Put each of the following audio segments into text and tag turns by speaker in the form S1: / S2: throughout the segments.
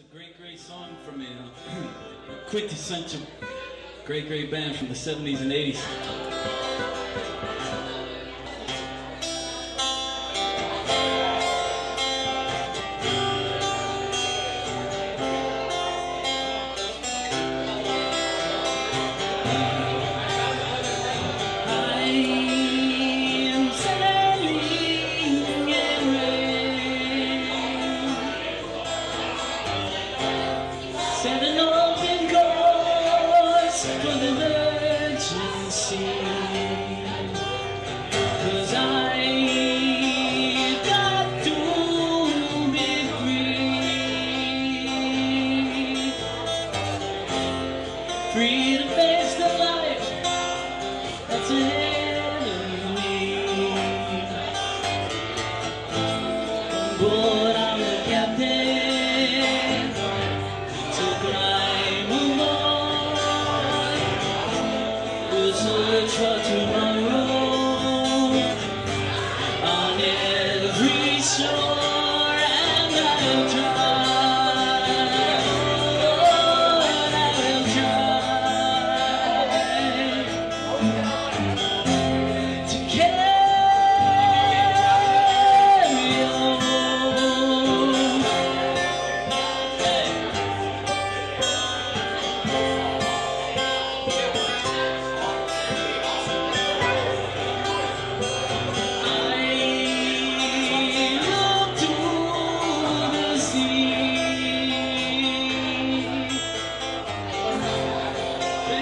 S1: It's a great, great song from a, a quintessential great, great band from the 70s and 80s.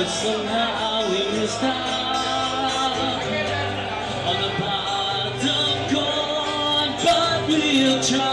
S1: But somehow we stop On the path of God, But we'll try